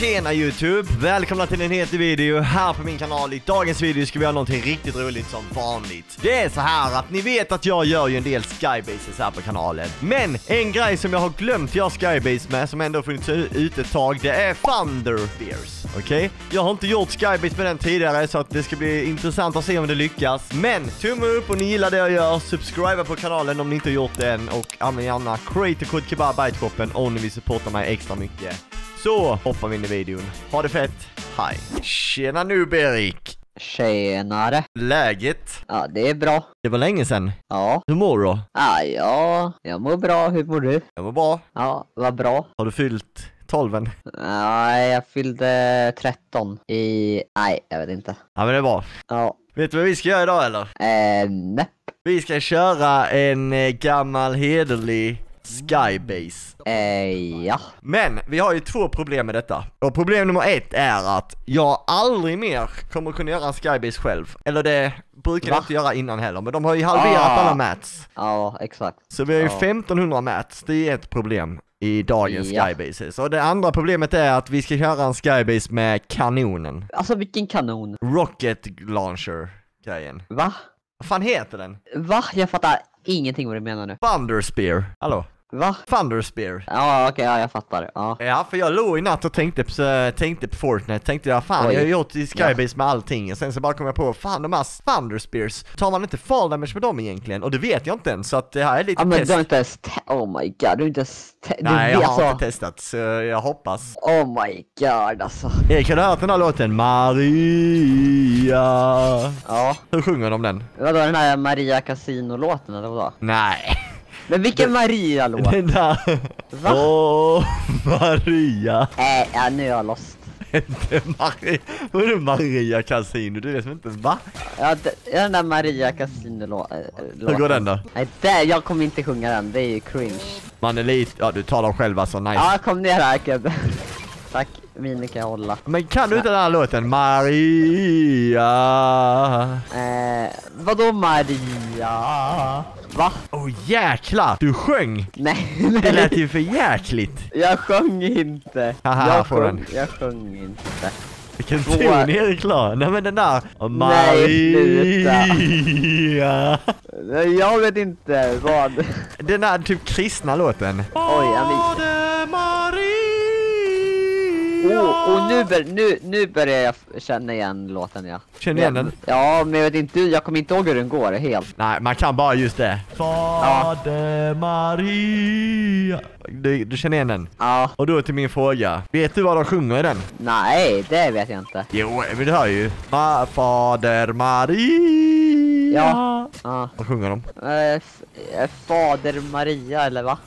Tjena YouTube! Välkomna till en helt ny video här på min kanal. I dagens video ska vi göra någonting riktigt roligt som vanligt. Det är så här att ni vet att jag gör ju en del skybases här på kanalen. Men en grej som jag har glömt göra skybase med, som ändå funnits ute ett tag, det är Thunderbears. Okej? Okay? Jag har inte gjort skybase med den tidigare så att det ska bli intressant att se om det lyckas. Men tumme upp om ni gillar det jag gör, subscriba på kanalen om ni inte har gjort det än och använd gärna creator kod kebab i shoppen om ni vill supporta mig extra mycket. Så hoppar vi in i videon. Ha det fett, hej! Tjena nu Berik! Tjenare! Läget? Ja, det är bra. Det var länge sedan. Ja. Hur mår du då? Ah, ja, jag mår bra. Hur mår du? Jag mår bra. Ja, vad bra. Har du fyllt 12 Nej, jag fyllde 13 i... Nej, jag vet inte. Ja, men det är bra. Ja. Vet du vad vi ska göra idag eller? Eh, nej. Vi ska köra en eh, gammal hederlig Skybase. Eh, ja. Men vi har ju två problem med detta. Och problem nummer ett är att jag aldrig mer kommer kunna göra en Skybase själv. Eller det brukar jag inte göra innan heller, men de har ju halverat Ah. alla mats. Ja, exakt. Så vi har ju Ja. 1500 mats, det är ett problem i dagens Ja. Skybases. Och det andra problemet är att vi ska köra en Skybase med kanonen. Alltså vilken kanon. Rocket Launcher grejen. Va? Vad fan heter den? Va? Jag fattar ingenting vad du menar nu. Thunder Spear. Hallå? Va? Thunder Spear. Ja, okej, ja, jag fattar. Ja. Ja, för jag låg i natt och tänkte på, tänkte på Fortnite, tänkte jag fan Oj. jag har gjort i Skybase med allting och sen så bara kom jag på, fan de här Thunder Spears, tar man inte fall damage med dem egentligen? Och det vet jag inte än, så att det här är lite Ja, men test. du har inte ens... Oh my god, du har inte ens... Nej, jag vet har inte testat, så jag hoppas. Oh my god alltså. Erik, har du hört den här låten? Maria? Ja. Hur sjunger de den? Vadå den här Maria Casino-låten eller vadå? Nej, Men vilken Maria-låt? den där... Va? Åh, Maria. Äh, ja, nu är jag lost. Inte Maria. Vadå Maria Casino? Du vet inte, va? Ja, den där Maria Casino-låten. Hur går den då? Nej, det, jag kommer inte sjunga den, det är ju cringe. Man är lite, ja du talar själv alltså, nice. Ja, kom ner här Kebbe. Tack, mini kan jag hålla. Men kan du inte den här låten? Maria. Eh, vadå Maria? Va? Åh jäklar! Du sjöng! Nej, Det lät nej. ju för jäkligt! Jag sjöng inte. Haha, jag, får sjöng, den. jag sjöng inte. Vilken Två- ton Erik la! Nej men den där! Nej, Maria! Nej, Jag vet inte vad. Den där typ kristna låten. Oj, jag Maria! Oh, och nu, bör, nu, nu börjar jag känna igen låten ja. Känner igen den? Ja, men jag vet inte, jag kommer inte ihåg hur den går helt. Nej, man kan bara just det. Fader Maria. Du, du känner igen den? Ja, Och då till min fråga. Vet du vad de sjunger i den? nej, det vet jag inte. Jo, men du hör ju. Ma Fader Maria. Ja. Ja. Vad sjunger de? Eh, eh, Fader Maria eller va?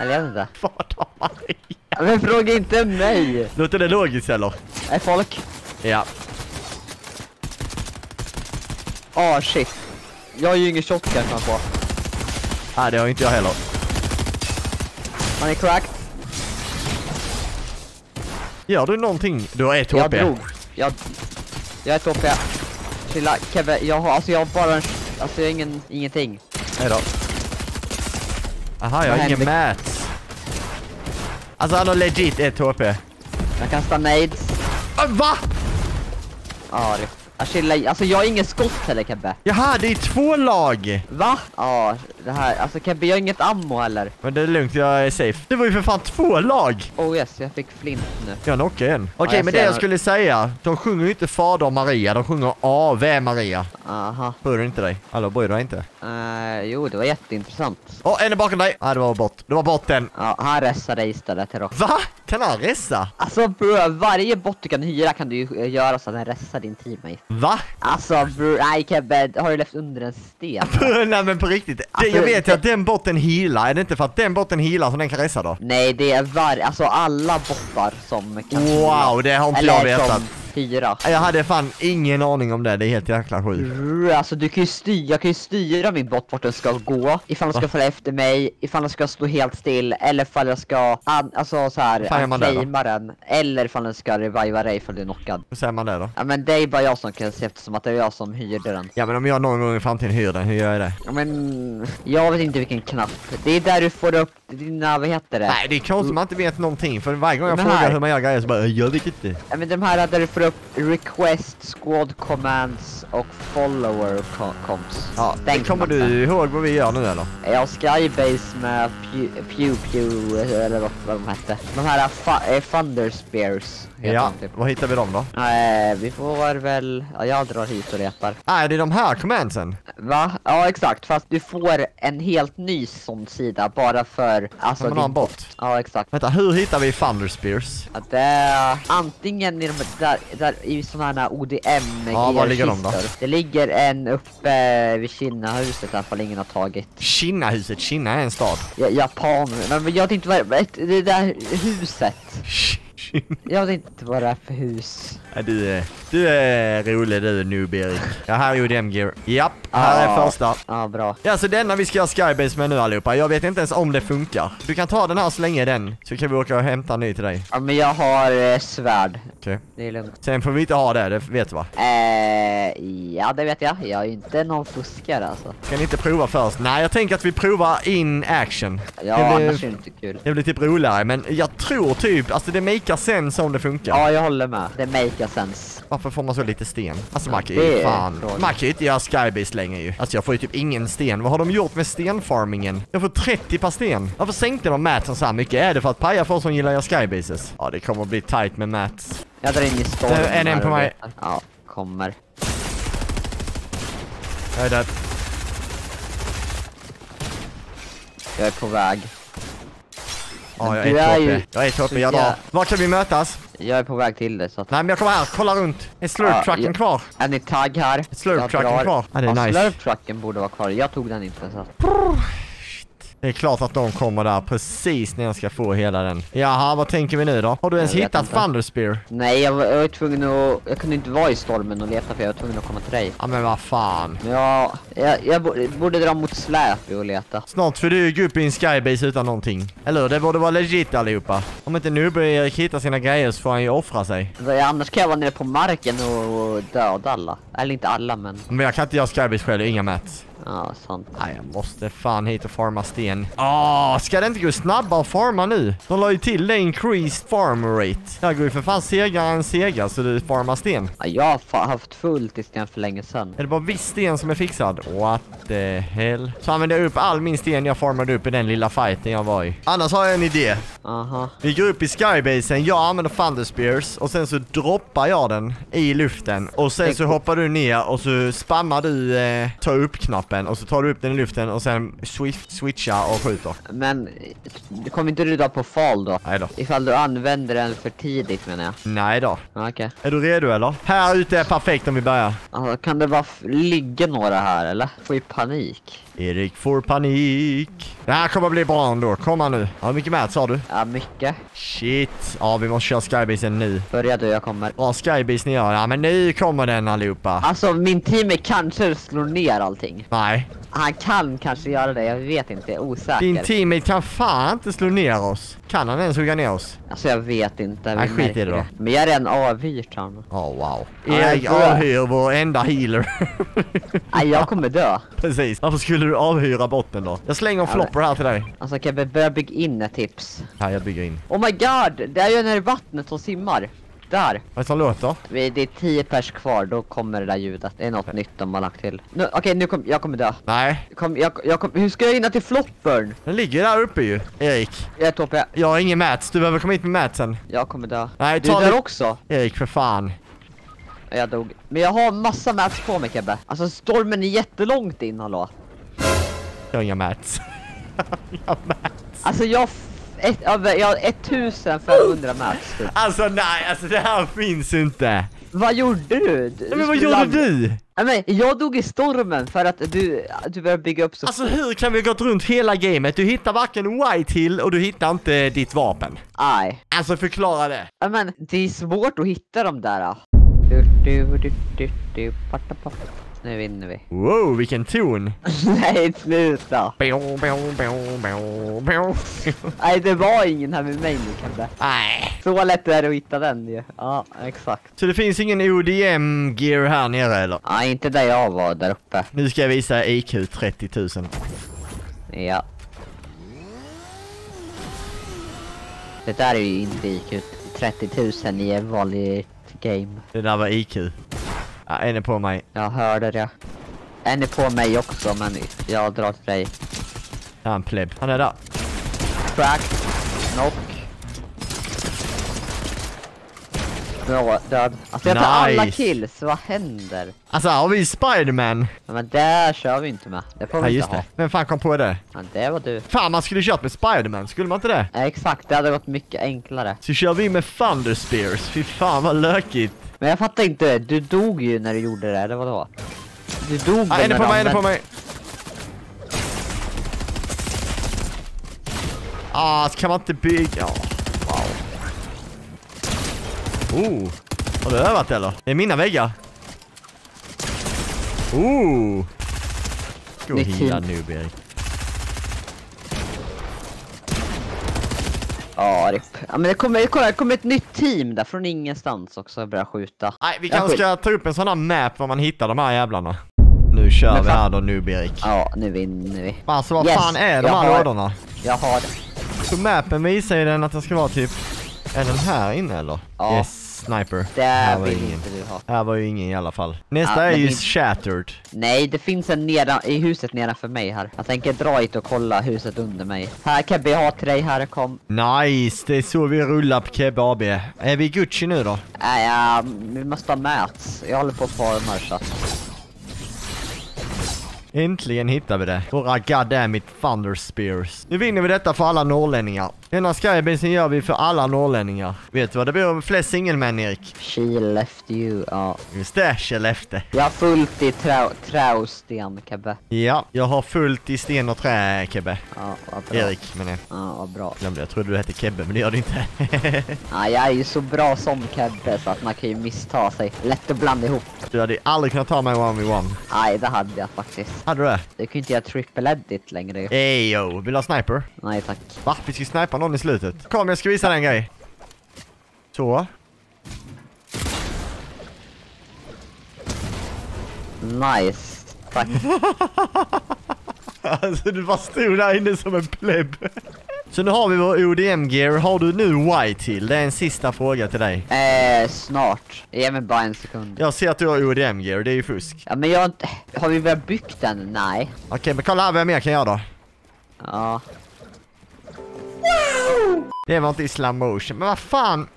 Eller jag vet inte. Fader Maria. Men fråga inte mig! Låter det logiskt eller? Är folk? Ja. Ah shit. Jag har ju ingen shotgun kan på. Nej, det har inte jag heller. Han är cracked. Gör du någonting? Du har ett Jag HP. drog. Jag... Jag är ett HP. Chilla, Kevin, jag har, alltså jag har bara en, alltså jag har ingen, ingenting. Hejdå. Aha, jag har ingen händer? Alltså han har legit ett HP. Jag kastar nades. Ah, va? Ja, det. Jag chillar, alltså jag har ingen skott heller Kebbe. Jaha, det är två lag! Va? Ja, det här, alltså Kebbe jag har inget ammo heller. Men det är lugnt, jag är safe. Det var ju för fan två lag! Oh yes, jag fick flint nu. Jag knockar en. Okej, jag men ser det jag skulle säga. De sjunger ju inte Fader Maria, de sjunger AV Maria. Aha. Bryr du inte dig? Hallå, bryr du dig inte? Uh, jo, det var jätteintressant. Åh, en är bakom dig! Nej, det var bort. Det var botten. Ja, han ressade istället då. Va? Kan han ressa? Alltså bro, varje bot du kan hyra kan du ju eh, göra så att den ressar din teammate. Va? Alltså bro, nej Kebbe, har du levt under en sten? Nej men på riktigt. Det, Alltså, jag vet ju att den botten healar. Är det inte för att den botten healar som den kan resa då? nej, det är var, alltså alla bottar som kan Wow, det har inte jag Eller vetat. som hyra. Jag hade fan ingen aning om det, det är helt jäkla sjukt. Alltså du kan ju styra, jag kan ju styra min bot vart den ska gå, ifall den ska Va? följa efter mig, ifall den ska stå helt still, eller ifall jag ska, an, alltså så här, fan gör man där då? unclaima den, eller ifall den ska reviva dig ifall du är knockad. Hur säger man det då? Ja men det är bara jag som kan se eftersom att det är jag som hyrde den. Ja men om jag någon gång i framtiden hyr den, hur gör jag det? Ja men, jag vet inte vilken knapp. Det är där du får upp dina, vad heter det? Nej det är konstigt man inte vet någonting, för varje gång jag frågar hur man gör grejer så bara jag vet inte. Ja men de här där du får upp request, squad commands och follower co- comps. Ja, det kommer du ihåg vad vi gör nu eller? Jag har Skybase med Pew Pew, Pew eller vad, vad de hette. De här fu- eh, Thunder Spears Ja, typ. var hittar vi dem då? Nej, vi får väl, ja, jag drar hit och letar. Nej det är de här commandsen. Va? Ja exakt, fast du får en helt ny sån sida bara för alltså man har en bot. Ja exakt. Vänta, hur hittar vi Thunder Spears? Att det är antingen i de där, där i såna här ODM Ja, var ligger de då? Det ligger en uppe vid Kinnahuset i alla fall ingen har tagit. Kinnahuset, Kinna är en stad. Ja, Japan, men jag det det där huset. Jag vet inte vad det är för hus. Ja, du, är, du är rolig du noob Erik. Ja, här är ODM gear. Japp, här är Ja. första. Ja, bra. Ja, så denna vi ska göra skybase med nu allihopa. Jag vet inte ens om det funkar. Du kan ta den här så länge den, så kan vi åka och hämta en ny till dig. Ja, men jag har eh, svärd. Okej. Det är lugnt. Sen får vi inte ha det, det vet du va? Eh, ja, det vet jag. Jag är ju inte någon fuskare alltså. Ska ni inte prova först? Nej, jag tänker att vi provar in action. Ja, det, annars är blir, det inte kul. det blir typ roligare, men jag tror typ, alltså det makar sense om det funkar. Ja, jag håller med. Det make sense. Varför får man så lite sten? Alltså man kan ju fan, man kan ju inte göra skybase längre ju. Alltså jag får ju typ ingen sten. Vad har de gjort med stenfarmingen? Jag får 30 per sten. Varför sänkte de matchen så här mycket? Är det för att paja folk som gillar att göra skybases? Ja det kommer att bli tight med mats. Jag drar in i storm. Det är en här på mig. Ja, kommer. Jag är död. Jag är på väg. Ja jag är är ju. Jag är så jag drar. jä- Var kan vi mötas? Jag är på väg till det så att... Nej men jag kommer här, kolla runt. Är slurp-trucken Ja, ja. kvar? Är ni tagg här? slurp-trucken Jag drar. kvar? Ja, det är ja, nice. slurp-trucken borde vara kvar. Jag tog den inte så att... Det är klart att de kommer där precis när jag ska få hela den. Jaha, vad tänker vi nu då? Har du ens hittat inte. Thunder Spear? Nej, jag var, jag var tvungen att... Jag kunde inte vara i stormen och leta för jag var tvungen att komma till dig. Ja men vad fan. Men jag... Jag, borde, dra mot släp och leta. Snart får du ju gå upp i en skybase utan någonting. Eller? Det borde vara legit allihopa. Om inte Nubbe Erik hittar sina grejer så får han ju offra sig. Alltså, jag- Annars kan jag vara nere på marken och, och döda alla. Eller inte alla men... Men jag kan inte göra skybase själv, inga mats. Ja, sant. Nej, jag måste fan hit och farma sten. Åh, ska det inte gå snabbare att farma nu? De la ju till det increased farm rate. Här går ju för fan segare än segar så du farmar sten. Ja, jag har haft fullt i sten för länge sedan. Är det bara viss sten som är fixad? What the hell? Så använder jag upp all min sten jag farmade upp i den lilla fighten jag var i. Annars har jag en idé. Aha. Vi går upp i skybasen, jag använder Thunder Spears och sen så droppar jag den i luften och sen så hoppar du ner och så spammar du eh, ta upp-knappen och så tar du upp den i luften och sen swift, switchar och skjuter. Men, kommer inte du dra på fall då? Nej då. Ifall du använder den för tidigt menar jag. Nej då. Ja, Okej. Är du redo eller? Här ute är perfekt om vi börjar. Alltså, kan det bara ligga några här eller? Får ju panik. Erik får panik. Det här kommer bli bra ändå. Kom här nu. Ja, hur mycket mät sa du? Ja, mycket. Shit. Ja, vi måste köra skybasen nu. Börja du, jag kommer. Bra skybase ni gör. Ja, men nu kommer den allihopa. Alltså min team kanske slår ner allting. Nej. Han kan kanske göra det, jag vet inte, jag är osäker. Din teammate kan fan inte slå ner oss. Kan han ens hugga ner oss? Alltså jag vet inte. Nej, skit i det då. Men jag är redan avhyrt han. Oh wow. Ja, Erik jag avhyr vår enda healer. Nej, jag kommer dö. Precis. Varför skulle du avhyra botten då? Jag slänger en Ja, flopper här till dig. Alltså kan vi börja bygga in ett tips? Här, jag bygger in. Oh my god! Det är ju i vattnet som simmar. Där. Vad som låter? Vi- Det är 10 pers kvar, då kommer det där ljudet. Det är något nytt de har lagt till. Nu, Okej, nu kom, jag kommer dö. Nej. Kom, jag, jag kom, hur ska jag hinna till floppern? Den ligger där uppe ju. Erik. Jag är topp, jag, Jag har ingen mats. Du behöver komma hit med matsen. jag kommer dö. Nej, Du ta det- också? Erik, för fan. Jag dog. Men jag har massa mats på mig Kebbe. Alltså stormen är jättelångt in, hallå. Jag har inga mats. inga mats. Alltså jag, ett, ja, jag har 1500 mats typ. Alltså nej, alltså det här finns inte. Vad gjorde du? du Nej, men vad gjorde du? Nej, men jag dog i stormen för att du, du började bygga upp så Alltså hur kan vi gått runt hela gamet? Du hittar varken White Hill och du hittar inte ditt vapen. Aj. Alltså förklara det. Ja, men det är svårt att hitta de där. Du, du, du, du, du, patta, patta. Nu vinner vi. Wow, vilken ton! Nej, sluta! Bow, bow, bow, bow, bow. Nej, det var ingen här med mig nu Kebbe. Nej. Så lätt är det att hitta den ju. Ja, exakt. Så det finns ingen ODM-gear här nere eller? Ja, inte där jag var där uppe. Nu ska jag visa IQ 30 000. Ja. Det där är ju inte IQ 30 000 i en vanlig game. Det där var IQ. Ja, en är på mig. Jag hörde det. En är på mig också, men jag drar till dig. Ja, en pleb. Han är där. Crack. Knock. Bra, död. Alltså jag tar alla kills, vad händer? Alltså har vi Spiderman. Ja, men där kör vi inte med. Det får Ja vi just inte ha. det. Vem fan kom på det? Ja, det var du. Fan man skulle kört med Spiderman, skulle man inte det? Ja, exakt, det hade gått mycket enklare. Så kör vi med Thunder Spears. Fy fan vad lökigt. Men jag fattar inte, du dog ju när du gjorde det, eller vadå? Du dog Ah, en på mig, en på mig. Ah, kan man inte bygga. Oh, wow. Oh, har du övat eller? Det är mina väggar. Oh. Gå och hila nu Erik. Ja, RIP. Ja, men det kommer, kolla, det kommer ett nytt team där från ingenstans också och börja skjuta. Nej, vi kanske ska ta upp en sån här map var man hittar de här jävlarna. Nu kör Men vi här då nu Erik. Ja, nu vinner vi. Alltså vad Yes, fan är de jag här har- lådorna? Jag har Så mappen visar ju den att det ska vara typ... Är den här inne eller? Ja. Yes, sniper. det Här var vill ingen. inte du ha. Här var ju ingen i alla fall. Nästa Ja, är ju min- shattered. Nej, det finns en nedan, i huset nedanför mig här. Jag tänker dra hit och kolla huset under mig. Här Kebbe, jag har till dig här, kom. Nice, det är så vi rullar på Kebbe AB. Är vi Gucci nu då? Nej, ja, vi måste ha mats. Jag håller på att farma så att... Äntligen hittar vi det. Våra goddammit thunder spears. Nu vinner vi detta för alla norrlänningar. Denna skybasen gör vi för alla norrlänningar. Vet du vad det blir flest singelmän Erik? She left you, ja. Just det, Skellefteå. Jag har fullt i trä, träosten, Kebbe. Ja, jag har fullt i sten och trä Kebbe. Ja, vad bra. Erik menar jag. Ja, vad bra. Glömde, jag trodde du hette Kebbe men det gör du inte. Ja, jag är ju så bra som Kebbe så att man kan ju missta sig. Lätt att blanda ihop. du hade aldrig kunnat ta mig one v one. Nej, det hade jag faktiskt. Hade du det? Du kan ju inte göra triple edit längre. Eyo, vill du ha sniper? Nej tack. Va? Vi ska snipa någon i slutet. Kom, jag ska visa dig en grej. Så. Nice. Tack. Alltså du bara stod där inne som en pleb. Så nu har vi vår ODM-gear. Har du nu white till? Det är en sista fråga till dig. Eh, snart. Ge mig bara en sekund. Jag ser att du har ODM-gear, det är ju fusk. Ja, men jag har inte... Har vi väl byggt den? Nej. Okej, men kolla här vad jag mer kan göra då. Ja. Det var inte i slow motion, men vad fan?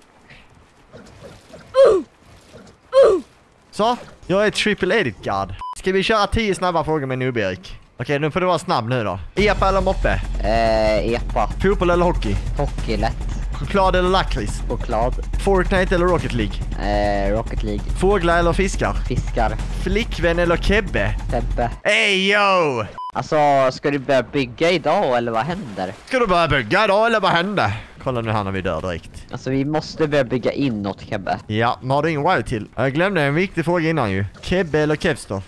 Så, jag är triple edit guard. Ska vi köra 10 snabba frågor med Noob Erik? Okej, nu får du vara snabb nu då. Epa eller moppe? Eh, epa. Fotboll eller hockey? Hockey lätt. Choklad eller lakrits? Choklad. Fortnite eller Rocket League? Eh, Rocket League. Fåglar eller fiskar? Fiskar. Flickvän eller kebbe? Tebbe. Ey yo! Alltså, ska du börja bygga idag eller vad händer? Ska du börja bygga idag eller vad hände? Kolla nu här när vi dör direkt. Alltså vi måste börja bygga inåt Kebbe. Ja, men har du ingen wild till? Jag glömde en viktig fråga innan ju. Kebbe eller kevstor? Eh,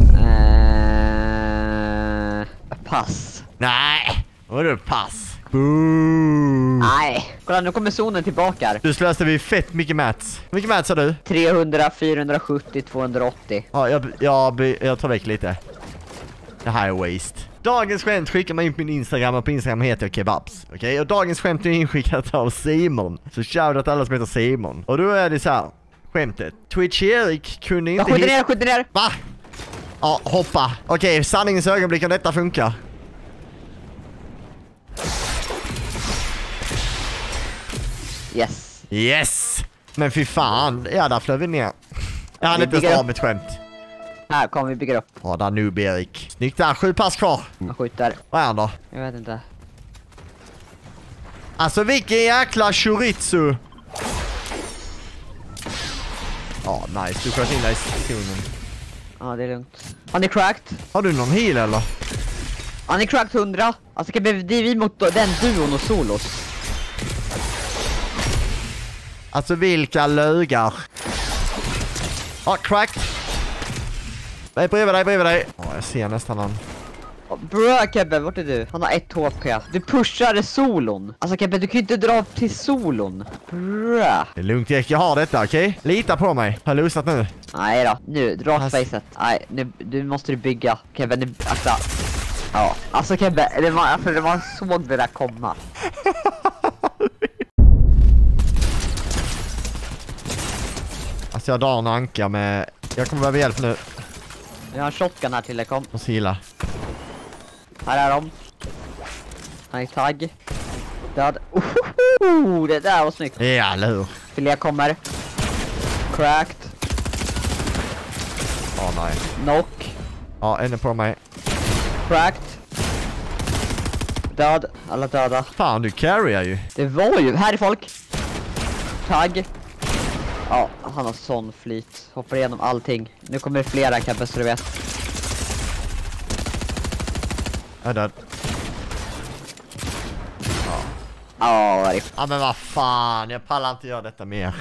pass. Nej! Vadå pass? Boo! Nej. Kolla nu kommer zonen tillbaka här. Du slösade vi fett mycket mats. Hur mycket mats har du? 300, 470, 280. Ja, jag, jag, jag tar väck lite. Det här är waste. Dagens skämt skickar man in på min Instagram och på Instagram heter jag kebabs. Okej? Och dagens skämt är inskickat av Simon. Så shoutout alla som heter Simon. Och då är det så här. Skämtet. Twitch Erik kunde Jag inte skjuter hit- ner, jag skjuter ner! Va? Ja, hoppa. Okej, sanningens ögonblick om detta funkar. Yes. Yes! Men fy fan, ja där flög vi ner. Jag hann inte ens dra mitt skämt. Här, kom vi bygger upp. Ja, där noob Erik. Snyggt där, sju pass kvar. Jag skjuter. Vad är han då? Jag vet inte. Alltså vilken jäkla chorizo! Ja, nice. Du sköt in dig i zonen. Ja, det är lugnt. Har ni cracked? Har du någon heal eller? Har ni cracked 100? Alltså är vi mot den duon och solos. Alltså vilka lögar. Ja, cracked. Nej, bredvid dig, bredvid dig. Ja, jag ser nästan han. Bra Kebbe, vart är du? Han har ett HP. Du pushar solon. Alltså Kebbe, du kan ju inte dra upp till solon. Bra. Det är lugnt Erik, jag har detta, okej? Lita på mig. Har jag losat nu? Nej då, nu, dra Alltså- spacet. Nej, nu, du måste du bygga. Kebbe, nu, alltså. Ja, alltså Kebbe, det var, alltså, det man såg det där komma. Alltså jag drar en anka med... Jag kommer behöva hjälp nu. Vi har en shotgun här till dig, kom. Och heala. Här är de. Han är tagg. Död. Ohoho, det där var snyggt. Ja, eller hur? Filé kommer. Cracked. Ja, nej. Knock. Ja, en är på mig. Cracked. Död. Alla döda. Fan, du carryar ju. Det var ju, här är folk. Tagg. Ja, han har sån flyt. Hoppar igenom allting. Nu kommer det flera Kebbe så du vet. Jag är död. Ja, det? Ja men vad fan, jag pallar inte göra detta mer.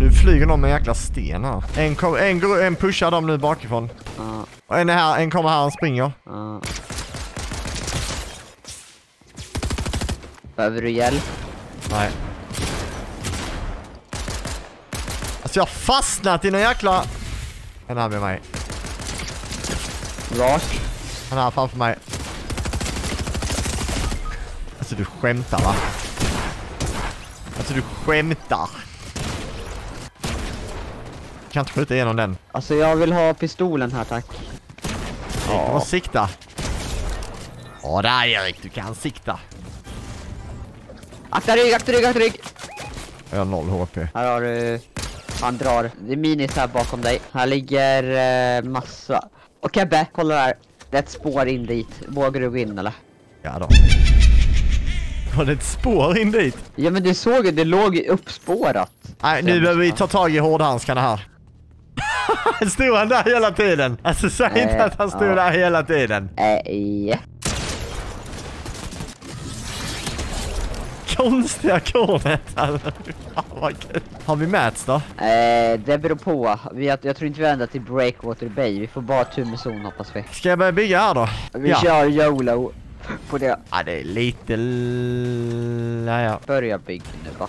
Nu flyger någon med en jäkla sten här. En, kom, en, en pushar dem nu bakifrån. Ja, Och en är här, en kommer här och springer. ja. Behöver du hjälp? Nej. Alltså jag har fastnat i någon jäkla... En här med mig. Rak. Han är här framför mig. Alltså du skämtar va? Alltså du skämtar. Jag kan inte skjuta igenom den. Alltså jag vill ha pistolen här tack. Du måste sikta. Ja där Erik, du kan sikta. Akta rygg, akta rygg, akta rygg! Jag har noll HP. Här har du... Han drar. Det är minis här bakom dig. Här ligger eh, massa. Och Kebbe, kolla där. Det är ett spår in dit. Vågar du gå in eller? Ja då. Var det ett spår in dit? Ja men du såg ju, det låg uppspårat. Nej, nu behöver vi ta tag i hårdhandskarna här. stod han där hela tiden? Alltså säg inte Eh, att han stod ja. där hela tiden. Eh, Konstiga kornet alltså. Fan vad kul. Har vi mats då? eh, det beror på. Vi, jag, jag tror inte vi ändrar till Breakwater Bay. Vi får bara tur med zon hoppas vi. Ska jag börja bygga här då? Vi ja. kör YOLO på det. ja, det är lite... Ja, ja. Börja bygga nu va.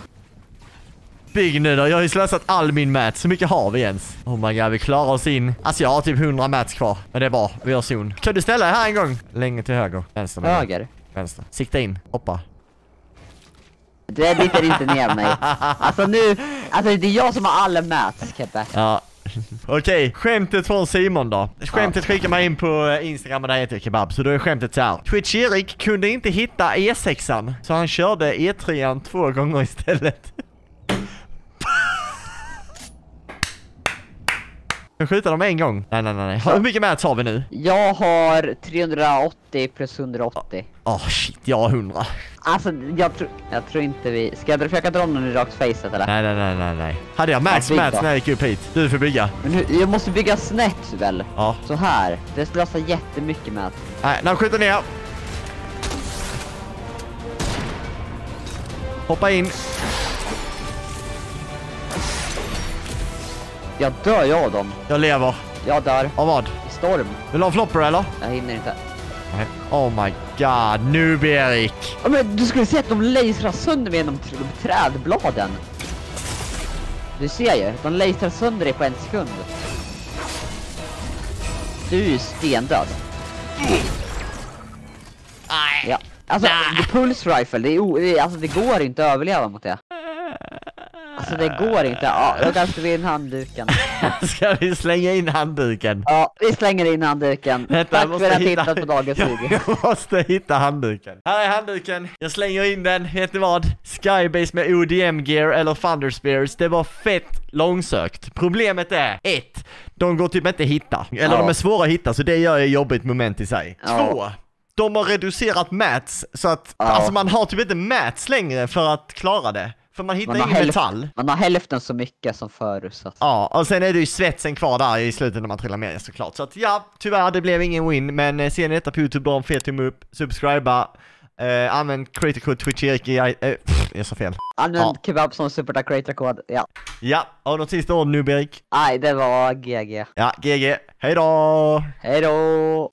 Bygg nu då, jag har ju slösat all min mats. Hur mycket har vi ens? Oh my god, vi klarar oss in. Alltså jag har typ 100 mats kvar. Men det är bra, vi har zon. Kan du ställa dig här en gång? Längre till höger. Vänster. Höger. Vänster. Sikta in, hoppa. Det biter inte ner mig. Alltså nu, alltså det är jag som har alla mats Kebbe. Ja. Okej, skämtet från Simon då. Skämtet skickar man in på eh, Instagram och där heter Kebab. Så då är skämtet så här. Twitch Erik kunde inte hitta E6an. Så han körde E3an två gånger istället. Jag skjuter dem en gång. Nej, nej, nej. nej. Hur mycket mats har vi nu? Jag har 380 plus 180. Åh oh, shit, jag har 100. Alltså jag tror, jag tror inte vi, ska jag försöka dra någon i rakt facet eller? Nej, nej, nej, nej, nej. Hade jag mats då. när jag gick upp hit? Du får bygga. Men hur, jag måste bygga snett väl? Ja. Så här. Det slösar jättemycket med. Nej, när skjuter ner. Hoppa in. Jag dör jag av dem. Jag lever. Jag dör. Av vad? I storm. Vill du ha flopper eller? Jag hinner inte. Nej. Oh my god, noob Erik. Ja, men du skulle se att de lasrar sönder mig genom tr- de trädbladen. Du ser ju, de lasrar sönder dig på en sekund. Du är ju stendöd. Ja. Alltså, the pulse rifle, det, är o- det, är- alltså, det går inte att överleva mot det. Alltså det går inte. Ja, då kastar vi in handduken. Ska vi slänga in handduken? Ja, vi slänger in handduken. Vänta, Tack måste för att ni hitta- tittat på dagens video. Jag måste hitta handduken. Här är handduken. Jag slänger in den. Vet ni vad? Skybase med ODM gear eller Thunder Spears. Det var fett långsökt. Problemet är ett, De går typ inte att hitta. Eller Ja. de är svåra att hitta så det gör ett jobbigt moment i sig. Ja. Två. De har reducerat mats så att Ja. alltså man har typ inte mats längre för att klara det. För man hittar Man ingen metall. man har hälften så mycket som förut. så att- Ja, och sen är det ju svetsen kvar där i slutet när man trillar ner såklart. Så att ja, tyvärr det blev ingen win, men eh, ser ni detta på YouTube, dra en fet tumme upp, subscriba, eh, använd critical Twitch Erik i, eh, pff, jag sa fel. Använd Ja. kebab som super creator-kod. Ja. Ja, har du något sista ord nu Berik? Nej, det var GG. Ja, GG. Hej då! Hej då!